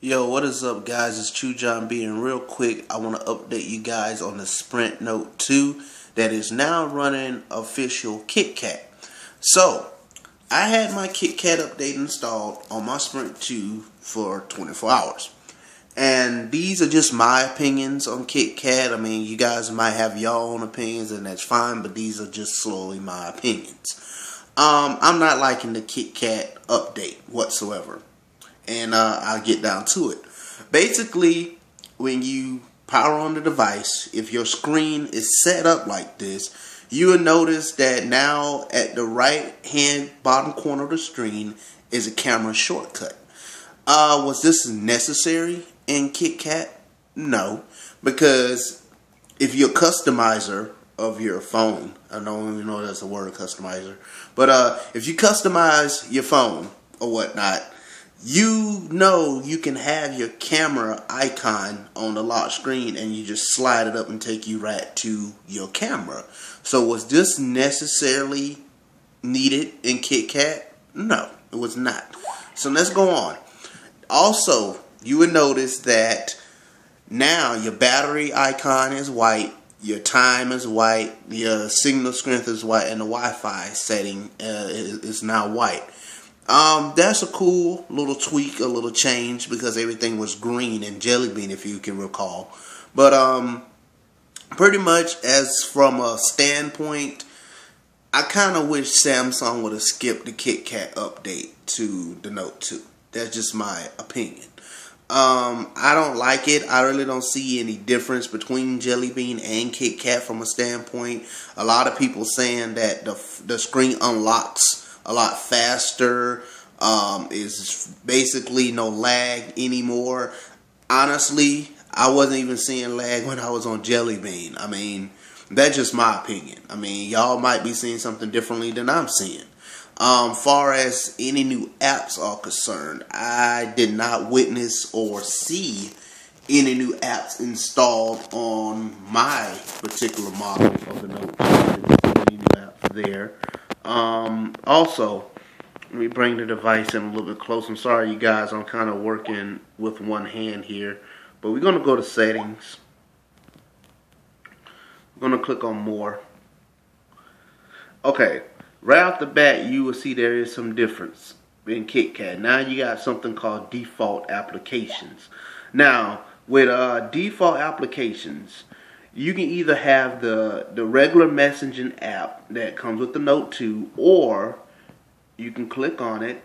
Yo, what is up, guys? It's True John B. And real quick, I want to update you guys on the Sprint Note 2 that is now running official KitKat. So, I had my KitKat update installed on my Sprint 2 for 24 hours. And these are just my opinions on KitKat. I mean, you guys might have your own opinions, and that's fine, but these are just slowly my opinions. Um, I'm not liking the KitKat update whatsoever and uh, I'll get down to it. Basically, when you power on the device, if your screen is set up like this, you will notice that now at the right hand bottom corner of the screen is a camera shortcut. Uh, was this necessary in KitKat? No, because if you're a customizer of your phone, I don't even know that's a word, customizer, but uh, if you customize your phone or whatnot, you know you can have your camera icon on the lock screen and you just slide it up and take you right to your camera. So was this necessarily needed in KitKat? No, it was not. So let's go on. Also, you would notice that now your battery icon is white, your time is white, your signal strength is white, and the Wi-Fi setting uh, is, is now white. Um, that's a cool little tweak, a little change because everything was green and jelly bean, if you can recall. But um, pretty much as from a standpoint, I kind of wish Samsung would have skipped the KitKat update to the Note 2. That's just my opinion. Um, I don't like it. I really don't see any difference between Jelly Bean and KitKat from a standpoint. A lot of people saying that the the screen unlocks a lot faster. Um, is basically no lag anymore. Honestly, I wasn't even seeing lag when I was on Jelly Bean. I mean, that's just my opinion. I mean, y'all might be seeing something differently than I'm seeing. Um, far as any new apps are concerned, I did not witness or see any new apps installed on my particular model of the Note. There. Um, also, let me bring the device in a little bit close. I'm sorry, you guys, I'm kind of working with one hand here. But we're going to go to settings. I'm going to click on more. Okay, right off the bat, you will see there is some difference in KitKat. Now you got something called default applications. Now, with uh, default applications, you can either have the the regular messaging app that comes with the Note 2 or you can click on it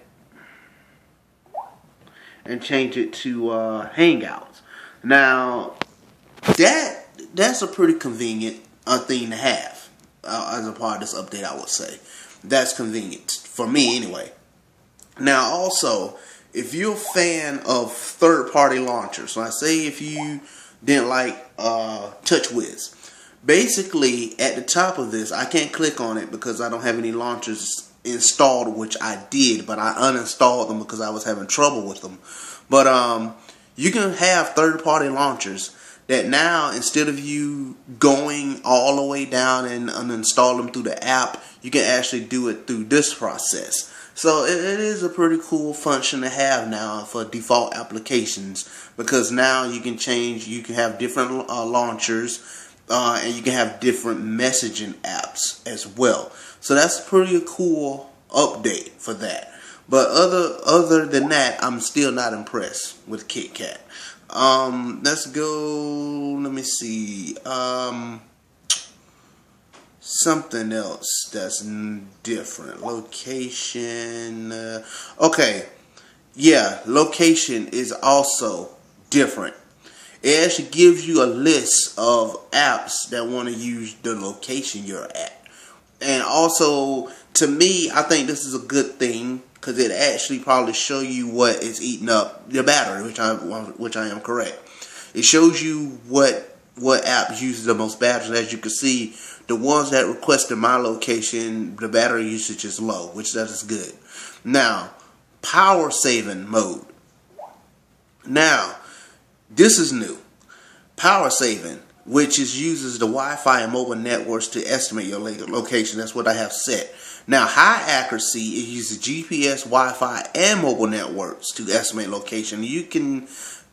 and change it to uh, Hangouts. Now that that's a pretty convenient uh, thing to have uh, as a part of this update. I would say that's convenient for me anyway. Now also, if you're a fan of third-party launchers, so I say if you didn't like uh, TouchWiz. Basically, at the top of this, I can't click on it because I don't have any launchers installed, which I did, but I uninstalled them because I was having trouble with them. But um, you can have third-party launchers that now, instead of you going all the way down and uninstall them through the app, you can actually do it through this process. So it, it is a pretty cool function to have now for default applications because now you can change, you can have different uh, launchers uh, and you can have different messaging apps as well. So that's pretty cool update for that. But other other than that, I'm still not impressed with KitKat. Um, let's go. Let me see. Um, something else that's different. Location. Uh, okay. Yeah, location is also different. It actually gives you a list of apps that want to use the location you're at. And also, to me, I think this is a good thing because it actually probably show you what is eating up your battery, which I which I am correct. It shows you what what app uses the most battery. As you can see, the ones that requested my location, the battery usage is low, which that is good. Now, power saving mode. Now, this is new. Power saving. which is uses the Wi-Fi and mobile networks to estimate your location. That's what I have set. Now, high accuracy, it uses GPS, Wi-Fi, and mobile networks to estimate location. You can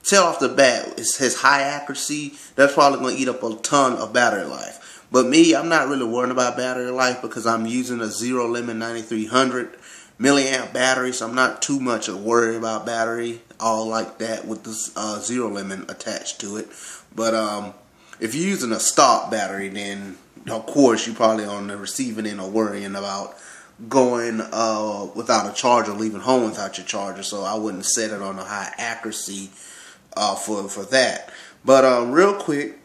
tell off the bat, it says high accuracy. That's probably going to eat up a ton of battery life. But me, I'm not really worried about battery life because I'm using a ZeroLemon 9300 milliamp battery, so I'm not too much of worry about battery, all like that with the uh, ZeroLemon attached to it. But um, if you're using a stock battery, then of course you're probably on the receiving end of worrying about going uh, without a charger, leaving home without your charger. So I wouldn't set it on a high accuracy uh, for for that. But um, real quick,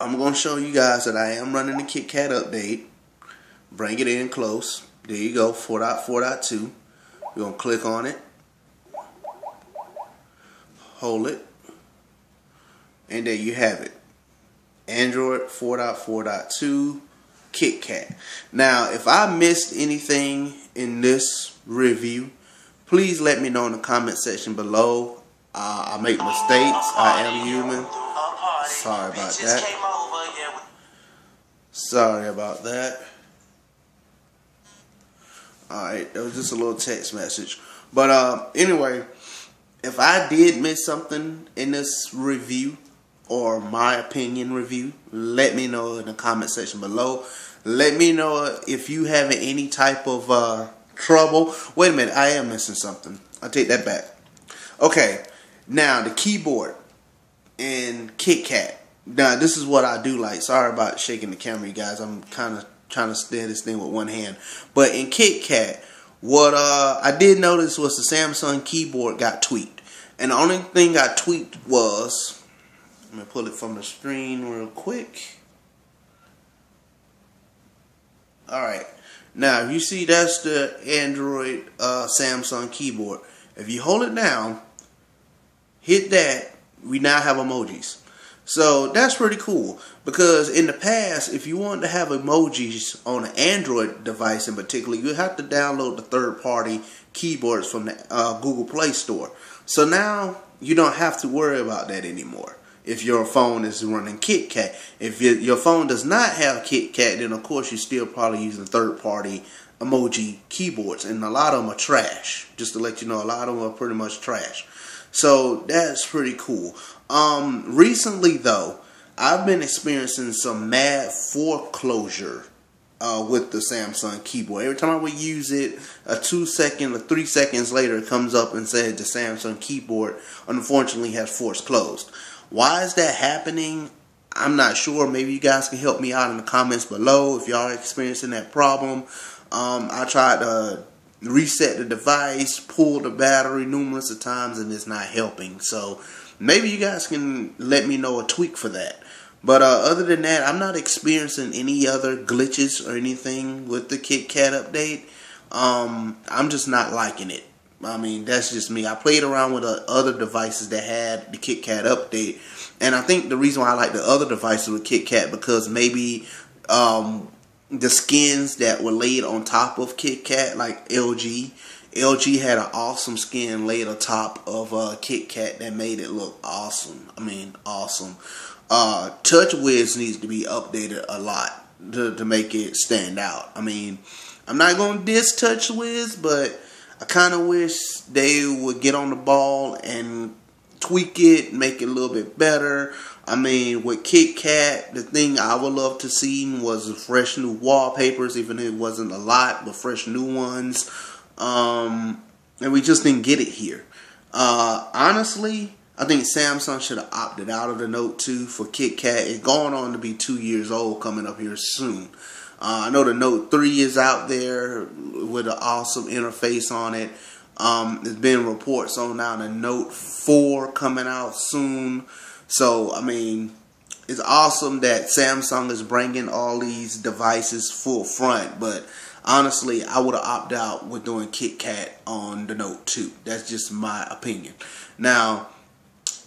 I'm going to show you guys that I am running the KitKat update. Bring it in close. There you go, 4.4.2. You're going to click on it. Hold it. And there you have it. Android 4.4.2 KitKat. Now, if I missed anything in this review, please let me know in the comment section below. Uh, I make mistakes. I am human. Sorry about that. Sorry about that. Alright, that was just a little text message. But uh, anyway, if I did miss something in this review, or my opinion review, let me know in the comment section below. Let me know if you having any type of uh, trouble. Wait a minute, I am missing something. I take that back. Okay, now the keyboard and KitKat. Now this is what I do like. Sorry about shaking the camera, you guys. I'm kind of trying to stand this thing with one hand. But in KitKat, what uh, I did notice was the Samsung keyboard got tweaked. And the only thing I tweaked was let me pull it from the screen real quick. Alright, now you see that's the Android uh, Samsung keyboard. If you hold it down, hit that, we now have emojis. So that's pretty cool because in the past, if you wanted to have emojis on an Android device in particular, you have to download the third party keyboards from the uh, Google Play Store. So now you don't have to worry about that anymore if your phone is running KitKat. If your phone does not have KitKat, then of course you're still probably using third-party emoji keyboards, and a lot of them are trash. Just to let you know, a lot of them are pretty much trash. So that's pretty cool. Um, recently though, I've been experiencing some mad foreclosure uh, with the Samsung keyboard. Every time I would use it, a two second or three seconds later, comes up and said the Samsung keyboard unfortunately has forced closed. Why is that happening? I'm not sure. Maybe you guys can help me out in the comments below if y'all are experiencing that problem. Um, I tried to reset the device, pull the battery numerous of times, and it's not helping. So maybe you guys can let me know a tweak for that. But uh, other than that, I'm not experiencing any other glitches or anything with the KitKat update. Um, I'm just not liking it. I mean, that's just me. I played around with uh, other devices that had the KitKat update, and I think the reason why I like the other devices with KitKat because maybe um, the skins that were laid on top of KitKat, like LG, LG had an awesome skin laid on top of uh, KitKat that made it look awesome. I mean, awesome. Uh, TouchWiz needs to be updated a lot to, to make it stand out. I mean, I'm not going to diss TouchWiz, but I kind of wish they would get on the ball and tweak it, make it a little bit better. I mean, with KitKat, the thing I would love to see was fresh new wallpapers, even if it wasn't a lot, but fresh new ones. Um, and we just didn't get it here. Uh, honestly, I think Samsung should have opted out of the Note 2 for KitKat. It's going on to be two years old coming up here soon. Uh, I know the Note 3 is out there with an awesome interface on it. Um, there's been reports on now the Note 4 coming out soon. So, I mean, it's awesome that Samsung is bringing all these devices full front, but honestly, I would have opted out with doing KitKat on the Note 2. That's just my opinion. Now,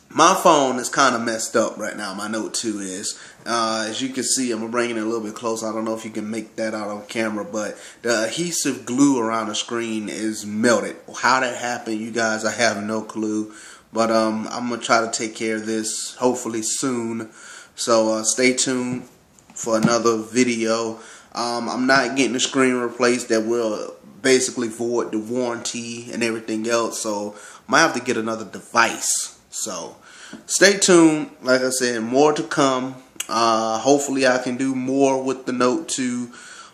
my phone is kind of messed up right now. My Note 2 is. Uh, as you can see, I'm bringing it a little bit close. I don't know if you can make that out on camera, but the adhesive glue around the screen is melted. How that happened, you guys, I have no clue. But um, I'm going to try to take care of this hopefully soon. So uh, stay tuned for another video. Um, I'm not getting the screen replaced that will basically void the warranty and everything else. So I might have to get another device. So stay tuned. Like I said, more to come. Uh, hopefully I can do more with the Note 2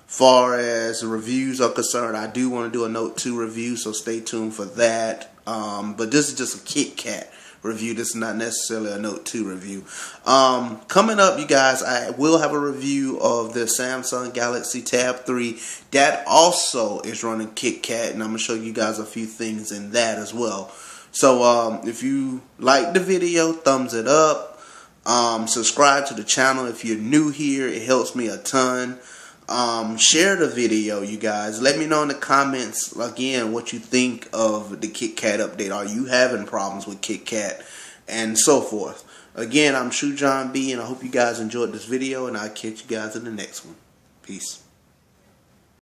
far as reviews are concerned. I do want to do a Note 2 review, so stay tuned for that. Um, but this is just a KitKat review. This is not necessarily a Note 2 review. Um, coming up, you guys, I will have a review of the Samsung Galaxy Tab 3. That also is running KitKat, and I'm going to show you guys a few things in that as well. So um, if you like the video, thumbs it up. Um, subscribe to the channel if you're new here. It helps me a ton. Um, share the video, you guys. Let me know in the comments, again, what you think of the KitKat update. Are you having problems with KitKat? And so forth. Again, I'm True John B, and I hope you guys enjoyed this video, and I'll catch you guys in the next one. Peace.